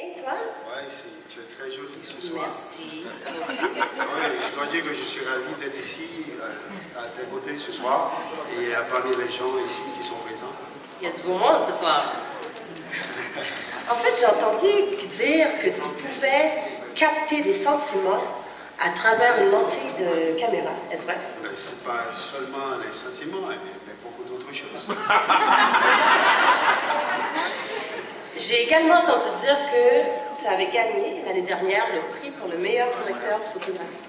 Bien, toi? Oui, tu es très jolie ce soir. Merci. Oui, je dois dire que je suis ravi d'être ici, euh, à tes côtés ce soir, et à parmi les gens ici qui sont présents. Il y a du beau monde ce soir. En fait, j'ai entendu dire que tu pouvais capter des sentiments à travers une lentille de caméra. Est-ce vrai? Ce n'est pas seulement les sentiments, mais beaucoup d'autres choses. J'ai également entendu dire que tu avais gagné l'année dernière le prix pour le meilleur directeur photographique.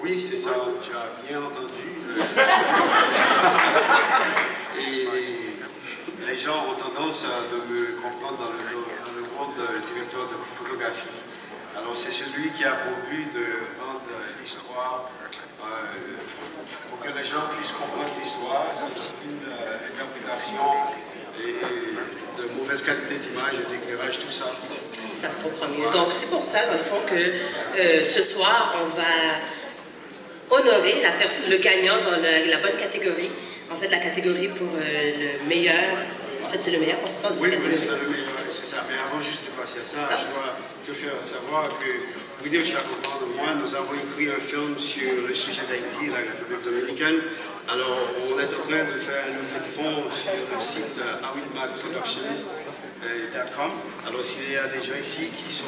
Oui, c'est ça, tu as bien entendu. Et les gens ont tendance à me comprendre dans le, dans le monde de directeur de photographie. Alors c'est celui qui a pour but de rendre l'histoire, euh, pour que les gens puissent comprendre l'histoire, c'est une euh, interprétation et de mauvaise qualité d'image, d'éclairage, tout ça. Ça se comprend mieux. Donc c'est pour ça, dans le fond, que euh, ce soir, on va honorer la le gagnant dans la, bonne catégorie. En fait, la catégorie pour le meilleur. En fait, c'est le meilleur, on se de oui, Oui, c'est le meilleur, c'est ça. Mais avant juste de passer à ça, je dois te faire savoir que Vidéo Chacopan et moi, nous avons écrit un film sur le sujet d'Haïti, la République dominicaine. Alors, on est en train de faire un levée de fonds sur le site awitmagproductions.com. Alors, s'il y a des gens ici qui sont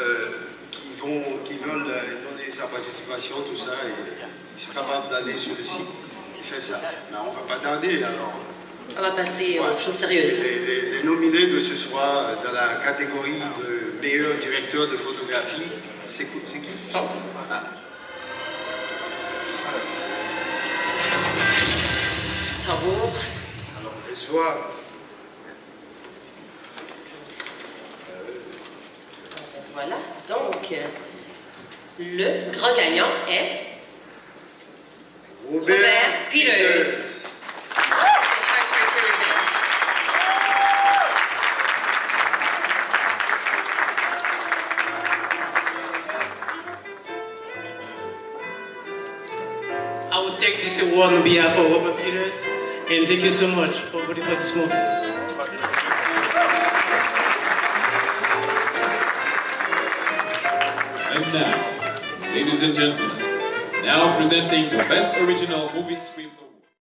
euh, qui, vont, qui veulent donner sa participation, tout ça, et ils sont capables d'aller sur le site qui fait ça. Mais on ne va pas tarder, alors. On va passer aux choses sérieuses. Les, les, nominés de ce soir dans la catégorie de meilleur directeur de photographie, c'est qui? Sont ah. Tambour. Alors, bonsoir. Voilà, donc le grand gagnant est Robert, Robert Peters. Take this award on behalf of Robert Peters, and thank you so much for voting for this movie. And now, ladies and gentlemen, now presenting the Best Original Movie Script